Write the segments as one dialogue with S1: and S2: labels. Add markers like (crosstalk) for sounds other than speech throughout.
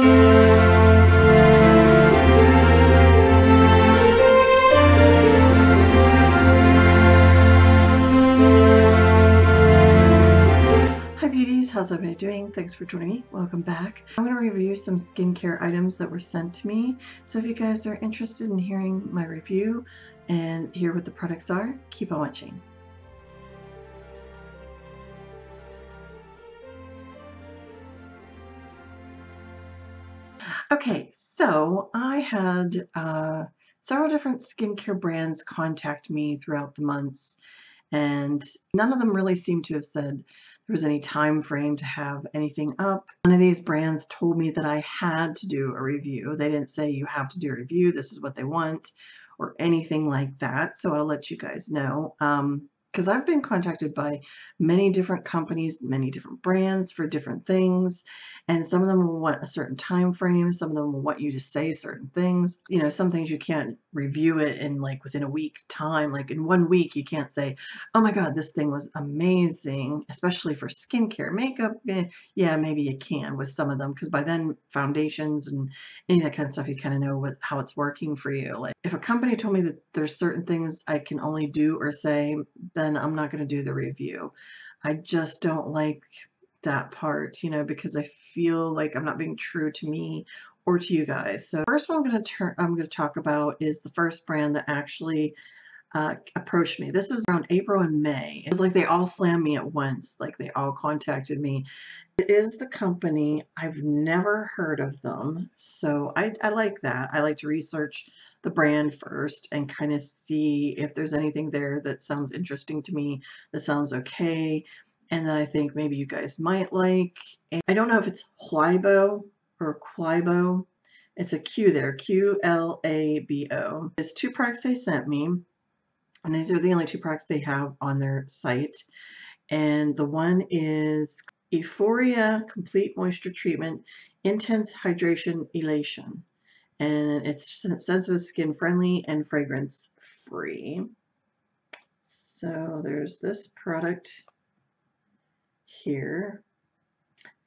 S1: Hi beauties, how's everybody doing? Thanks for joining me. Welcome back. I'm going to review some skincare items that were sent to me. So if you guys are interested in hearing my review and hear what the products are, keep on watching. Okay, so I had uh, several different skincare brands contact me throughout the months and none of them really seemed to have said there was any time frame to have anything up. One of these brands told me that I had to do a review. They didn't say you have to do a review, this is what they want, or anything like that. So I'll let you guys know. Um, because I've been contacted by many different companies, many different brands for different things, and some of them will want a certain time frame, some of them will want you to say certain things. You know, some things you can't review it in like within a week time, like in one week you can't say, "Oh my god, this thing was amazing," especially for skincare. Makeup, eh, yeah, maybe you can with some of them because by then foundations and any of that kind of stuff you kind of know what how it's working for you. Like if a company told me that there's certain things I can only do or say then I'm not going to do the review. I just don't like that part, you know, because I feel like I'm not being true to me or to you guys. So first one I'm going to turn I'm going to talk about is the first brand that actually uh, approached me. This is around April and May. It's like they all slammed me at once. Like they all contacted me. It is the company. I've never heard of them. So I, I like that. I like to research the brand first and kind of see if there's anything there that sounds interesting to me, that sounds okay, and that I think maybe you guys might like. And I don't know if it's Huaibo or Quibo. It's a Q there, Q-L-A-B-O. There's two products they sent me, and these are the only two products they have on their site. And the one is Eauphoria Complete Moisture Treatment Intense Hydration Elation and it's sensitive skin friendly and fragrance free. So there's this product here.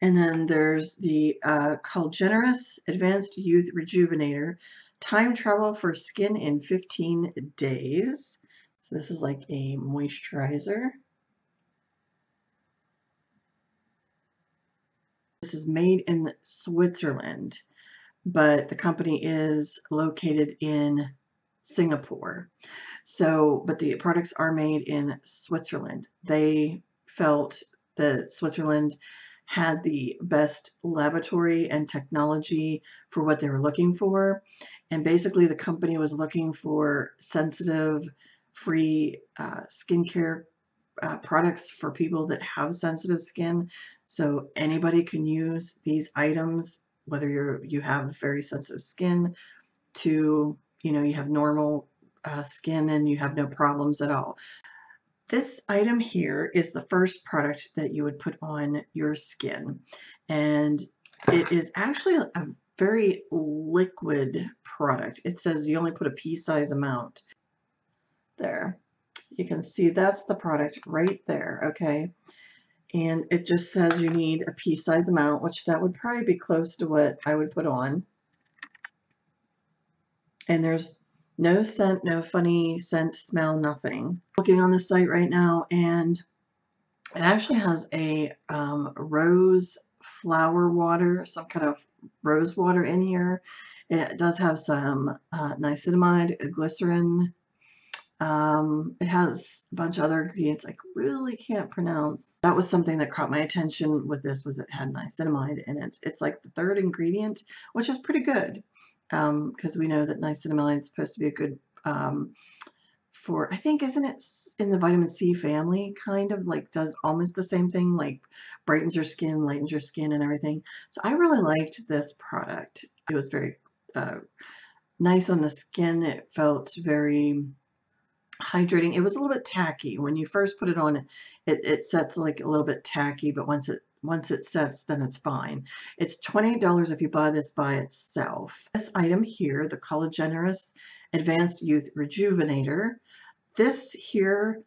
S1: And then there's the uh, Generous Advanced Youth Rejuvenator Time Travel for Skin in 15 Days. This is like a moisturizer. This is made in Switzerland but the company is located in Singapore. So, but the products are made in Switzerland. They felt that Switzerland had the best laboratory and technology for what they were looking for. And basically, the company was looking for sensitive, free uh, skincare uh, products for people that have sensitive skin. So anybody can use these items whether you're you have very sensitive skin to you know you have normal uh, skin and you have no problems at all. This item here is the first product that you would put on your skin and it is actually a very liquid product. It says you only put a pea-size amount. There. You can see that's the product right there, okay? and it just says you need a pea size amount, which that would probably be close to what I would put on. And there's no scent, no funny scent, smell, nothing. Looking on the site right now, and it actually has a um, rose flower water, some kind of rose water in here. It does have some uh, niacinamide, glycerin, um, it has a bunch of other ingredients I really can't pronounce. That was something that caught my attention with this was it had niacinamide in it. It's like the third ingredient, which is pretty good Um, because um, we know that niacinamide is supposed to be a good um, for, I think, isn't it in the vitamin C family, kind of like does almost the same thing, like brightens your skin, lightens your skin and everything. So I really liked this product. It was very uh, nice on the skin. It felt very hydrating. It was a little bit tacky. When you first put it on, it, it sets like a little bit tacky, but once it once it sets, then it's fine. It's $28 if you buy this by itself. This item here, the Collagenerous Advanced Youth Rejuvenator, this here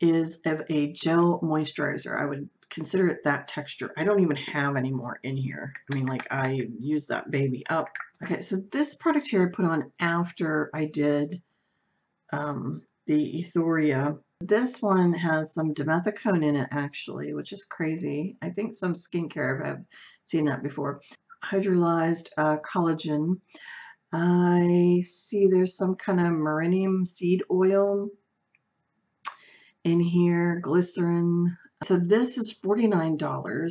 S1: is of a gel moisturizer. I would consider it that texture. I don't even have any more in here. I mean, like I used that baby up. Okay, so this product here I put on after I did um, the Ethoria. This one has some dimethicone in it actually, which is crazy. I think some skincare have seen that before. Hydrolyzed uh, collagen. I see there's some kind of merindium seed oil in here, glycerin. So this is $49 eh,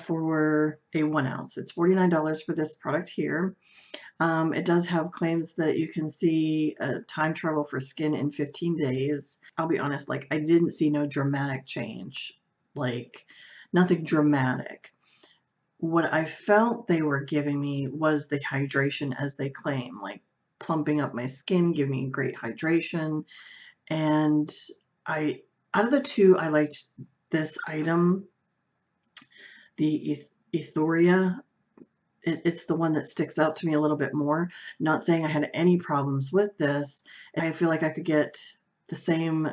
S1: for a one ounce. It's $49 for this product here. Um, it does have claims that you can see uh, time travel for skin in 15 days. I'll be honest, like I didn't see no dramatic change, like nothing dramatic. What I felt they were giving me was the hydration as they claim, like plumping up my skin, giving me great hydration. And I, out of the two, I liked this item, the Ethoria it, it's the one that sticks out to me a little bit more. Not saying I had any problems with this. I feel like I could get the same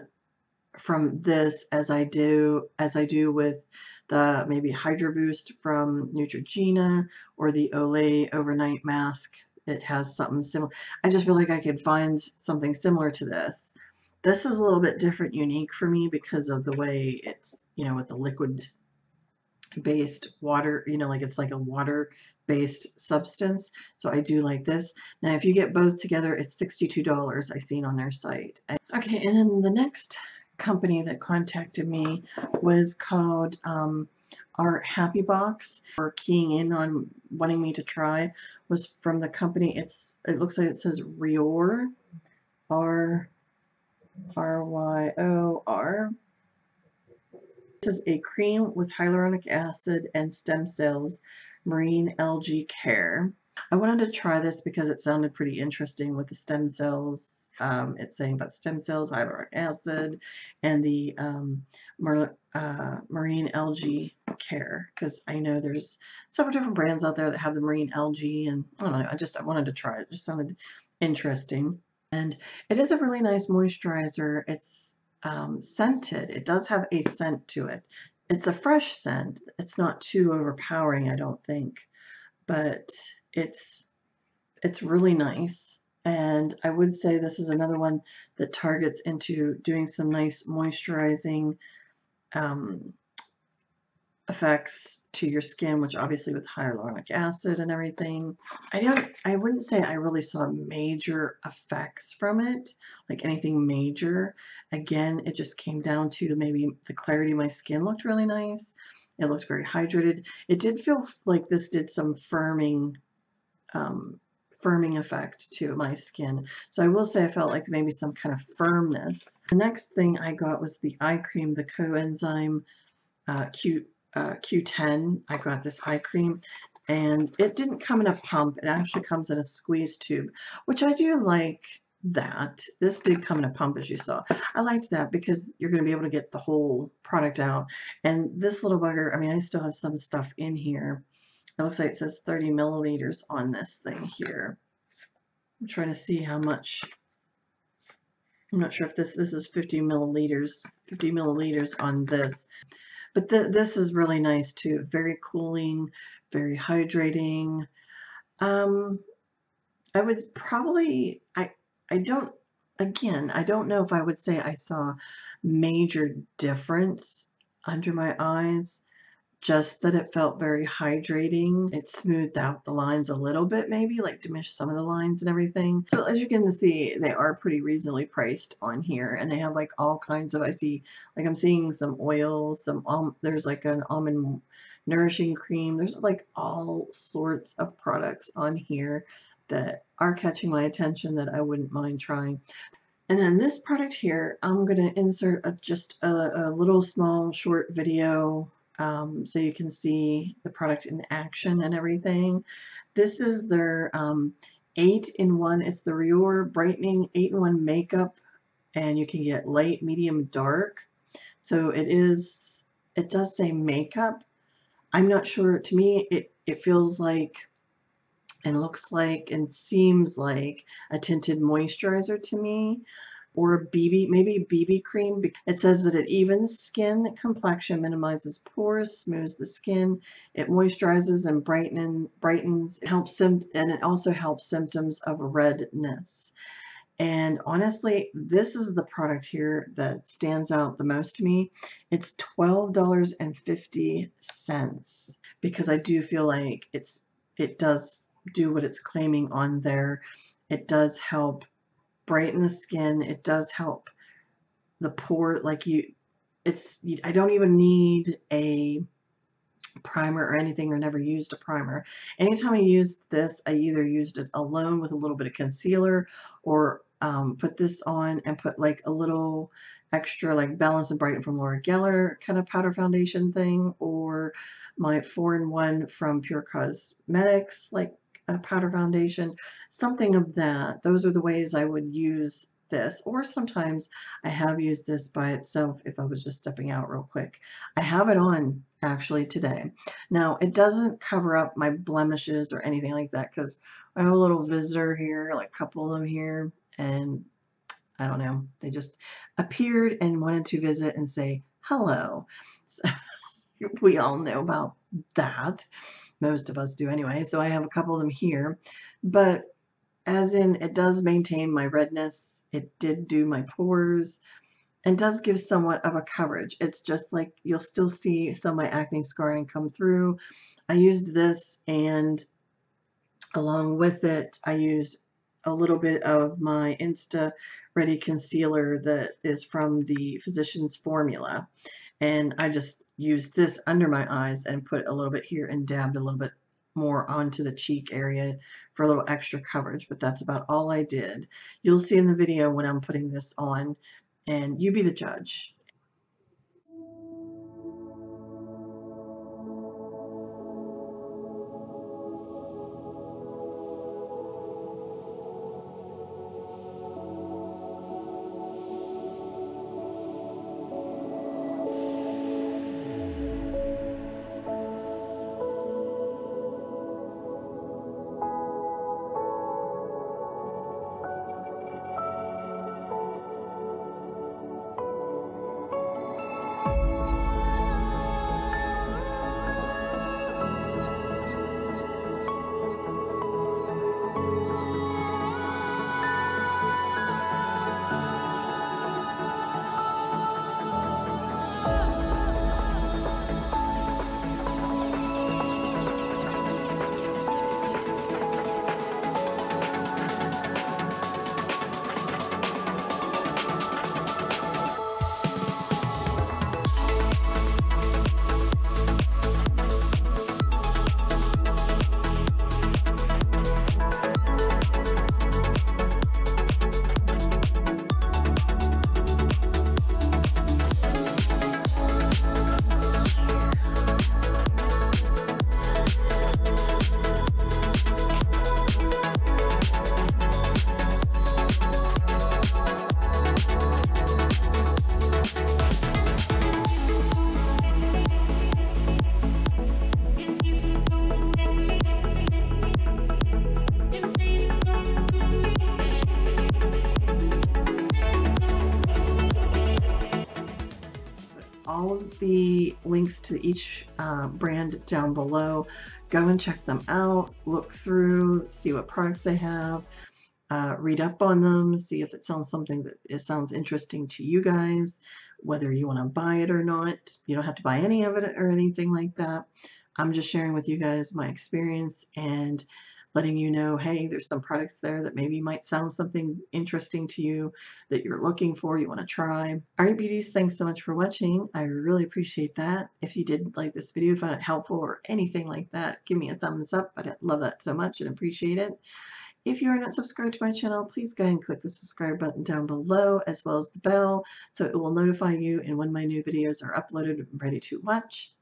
S1: from this as I do as I do with the maybe Hydro Boost from Neutrogena or the Olay overnight mask. It has something similar. I just feel like I could find something similar to this. This is a little bit different, unique for me because of the way it's, you know, with the liquid based water, you know, like it's like a water based substance. So I do like this. Now, if you get both together, it's $62 I seen on their site. Okay, and then the next company that contacted me was called um, our Happy Box or keying in on wanting me to try was from the company. It's It looks like it says Ryor, R R Y O R. Is a cream with hyaluronic acid and stem cells marine algae care. I wanted to try this because it sounded pretty interesting with the stem cells. Um, it's saying about stem cells, hyaluronic acid, and the um, uh, marine algae care. Because I know there's several different brands out there that have the marine algae, and I don't know. I just I wanted to try it. It just sounded interesting, and it is a really nice moisturizer. It's um, scented. It does have a scent to it it's a fresh scent. It's not too overpowering, I don't think, but it's it's really nice. And I would say this is another one that targets into doing some nice moisturizing um, effects to your skin, which obviously with hyaluronic acid and everything, I don't, I wouldn't say I really saw major effects from it, like anything major. Again, it just came down to maybe the clarity of my skin looked really nice. It looked very hydrated. It did feel like this did some firming, um, firming effect to my skin. So I will say I felt like maybe some kind of firmness. The next thing I got was the eye cream, the coenzyme uh, cute uh, Q10. I got this eye cream and it didn't come in a pump. It actually comes in a squeeze tube, which I do like that. This did come in a pump as you saw. I liked that because you're going to be able to get the whole product out. And this little bugger, I mean, I still have some stuff in here. It looks like it says 30 milliliters on this thing here. I'm trying to see how much. I'm not sure if this, this is 50 milliliters, 50 milliliters on this. But the, this is really nice too. Very cooling, very hydrating. Um, I would probably, I, I don't, again, I don't know if I would say I saw major difference under my eyes just that it felt very hydrating. It smoothed out the lines a little bit maybe, like diminished some of the lines and everything. So as you can see, they are pretty reasonably priced on here and they have like all kinds of, I see, like I'm seeing some oils, some, um, there's like an almond nourishing cream. There's like all sorts of products on here that are catching my attention that I wouldn't mind trying. And then this product here, I'm going to insert a, just a, a little small short video um, so you can see the product in action and everything. This is their um, 8-in-1, it's the Ryor Brightening 8-in-1 Makeup, and you can get light, medium, dark. So it is, it does say makeup. I'm not sure, to me it, it feels like and looks like and seems like a tinted moisturizer to me. Or BB, maybe BB cream. It says that it evens skin complexion, minimizes pores, smooths the skin. It moisturizes and brightens, brightens. It helps and it also helps symptoms of redness. And honestly, this is the product here that stands out the most to me. It's $12.50 because I do feel like it's it does do what it's claiming on there. It does help brighten the skin. It does help the pore like you it's I don't even need a primer or anything or never used a primer. Anytime I used this, I either used it alone with a little bit of concealer or um, put this on and put like a little extra like Balance and Brighten from Laura Geller kind of powder foundation thing or my 4-in-1 from Pure Cosmetics like a powder foundation, something of that. Those are the ways I would use this or sometimes I have used this by itself if I was just stepping out real quick. I have it on actually today. Now it doesn't cover up my blemishes or anything like that because I have a little visitor here, like a couple of them here and I don't know, they just appeared and wanted to visit and say hello. (laughs) So we all know about that. Most of us do anyway. So I have a couple of them here. But as in, it does maintain my redness. It did do my pores and does give somewhat of a coverage. It's just like you'll still see some of my acne scarring come through. I used this and along with it, I used a little bit of my Insta Ready Concealer that is from the Physicians Formula. And I just used this under my eyes and put a little bit here and dabbed a little bit more onto the cheek area for a little extra coverage, but that's about all I did. You'll see in the video when I'm putting this on, and you be the judge. Links to each uh, brand down below. Go and check them out, look through, see what products they have, uh, read up on them, see if it sounds something that it sounds interesting to you guys, whether you want to buy it or not. You don't have to buy any of it or anything like that. I'm just sharing with you guys my experience and letting you know, hey, there's some products there that maybe might sound something interesting to you that you're looking for, you want to try. All right, beauties, thanks so much for watching. I really appreciate that. If you did like this video, found it helpful or anything like that, give me a thumbs up. I'd love that so much and appreciate it. If you are not subscribed to my channel, please go ahead and click the subscribe button down below as well as the bell so it will notify you and when my new videos are uploaded and ready to watch.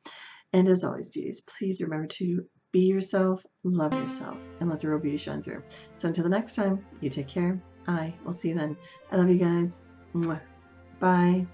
S1: And as always, beauties, please remember to be yourself, love yourself, and let the real beauty shine through. So until the next time, you take care. I will see you then. I love you guys. Bye.